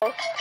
Okay.